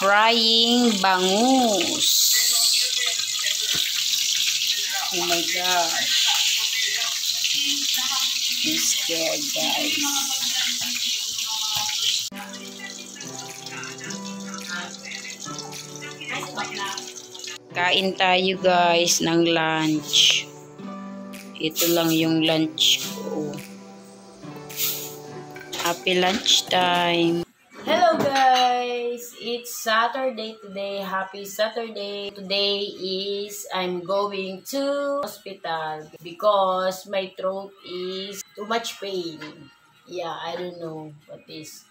frying bangus. Oh my gosh. I'm scared, guys. Kain tayo guys ng lunch. Ito lang yung lunch ko. Happy lunch time. Guys! It's Saturday today. Happy Saturday. Today is I'm going to hospital because my throat is too much pain. Yeah, I don't know what is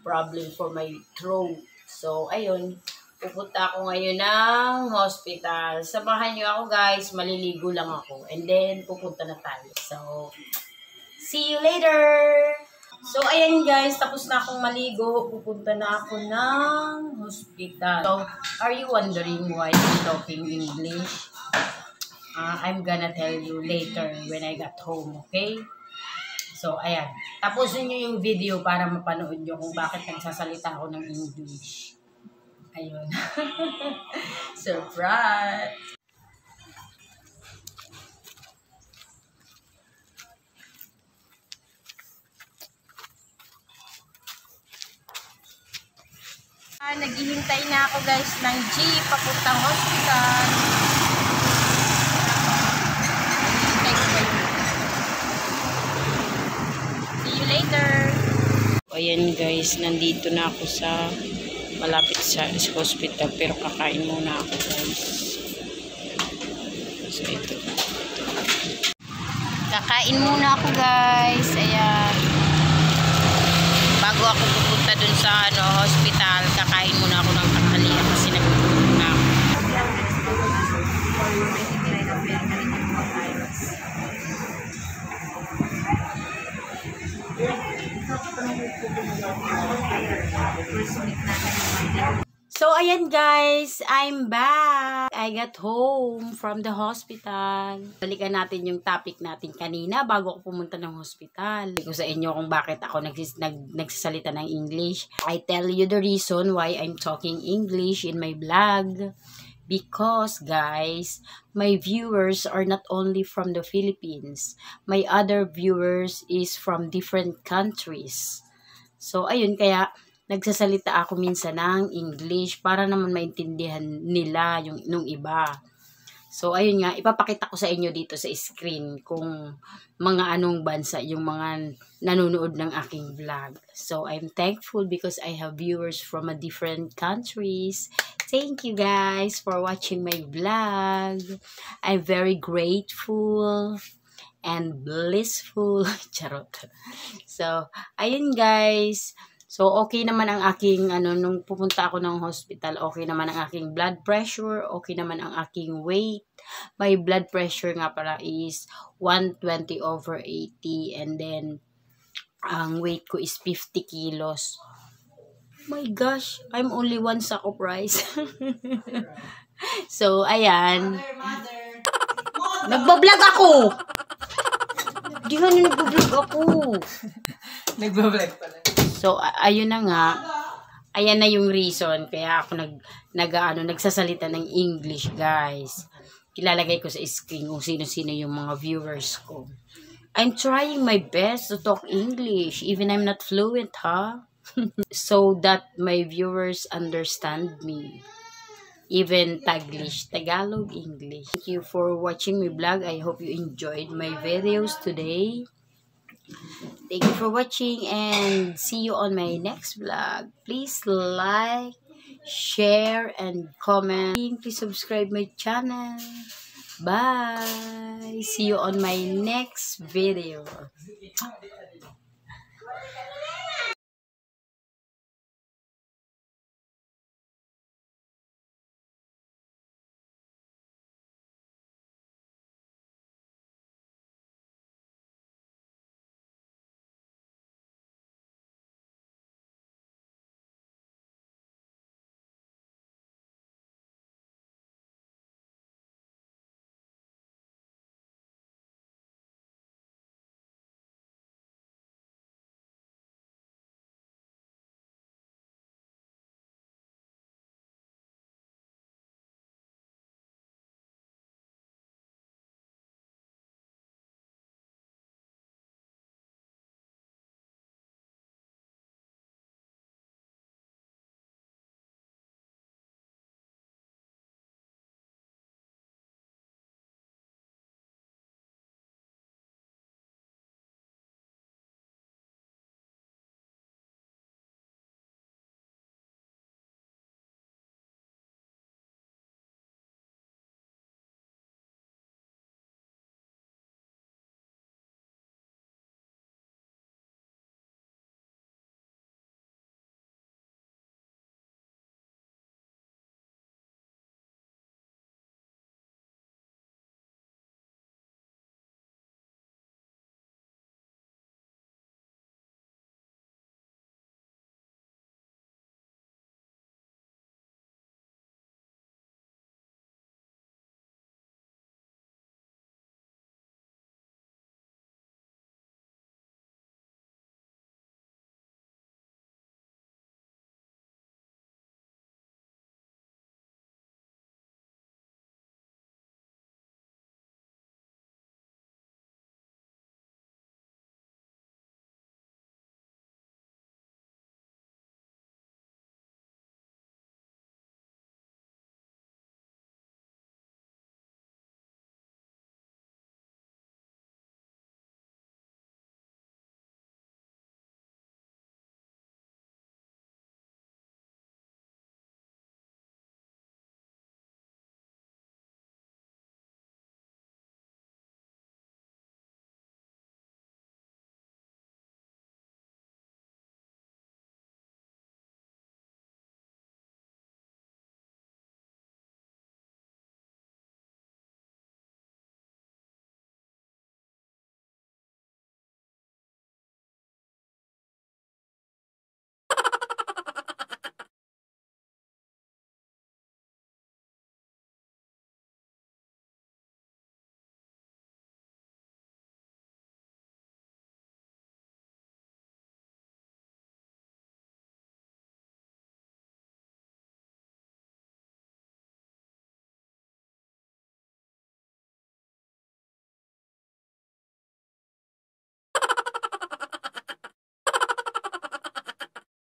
problem for my throat. So, ayun. Pupunta ako ngayon ng hospital. Samahan niyo ako guys. Maliligo lang ako. And then, pupunta na tayo. So, see you later! So, ayan guys. Tapos na akong maligo. Pupunta na ako ng hospital. So, are you wondering why I'm talking English? Uh, I'm gonna tell you later when I got home, okay? So, ayan. Tapusin nyo yung video para mapanood nyo kung bakit nagsasalita ako ng English. Ayun. Surprise! Naghihintay na ako guys ng jeep papuntang hospital. See you later! Ayan guys, nandito na ako sa malapit sa, sa hospital pero kakain muna ako guys. So ito. Kakain muna ako guys. Ayan. Bago ako pupunta dun sa ano, hospital, kakain muna ako ng tanghalian kasi nagugutom na ako. So, ayan guys, I'm back. I got home from the hospital. Balikan natin yung topic natin kanina bago ako pumunta ng hospital. Hindi ko sa inyo kung bakit ako nagsis, nag, nagsasalita ng English. I tell you the reason why I'm talking English in my vlog. Because, guys, my viewers are not only from the Philippines. My other viewers is from different countries. So, ayun, kaya nagsasalita ako minsan ng English para naman maintindihan nila yung nung iba. So, ayun nga, ipapakita ko sa inyo dito sa screen kung mga anong bansa yung mga nanonood ng aking vlog. So, I'm thankful because I have viewers from a different countries. Thank you guys for watching my vlog. I'm very grateful and blissful. Charot. So, ayun guys. So, okay naman ang aking, ano, nung pupunta ako ng hospital, okay naman ang aking blood pressure, okay naman ang aking weight. My blood pressure nga pala is 120 over 80 and then, ang weight ko is 50 kilos. My gosh, I'm only one sack of rice. so, ayan. Nagbablog ako! Di nga na nagbablog ako. Nagbablog pala. So, ayun na nga. Ayan na yung reason kaya ako nag, nag ano, nagsasalita ng English, guys. Ilalagay ko sa screen kung sino-sino yung mga viewers ko. I'm trying my best to talk English, even I'm not fluent, huh? so that my viewers understand me. Even Taglish, Tagalog, English. Thank you for watching my vlog. I hope you enjoyed my videos today. Thank you for watching and see you on my next vlog. Please like, share, and comment. Please subscribe my channel. Bye! See you on my next video.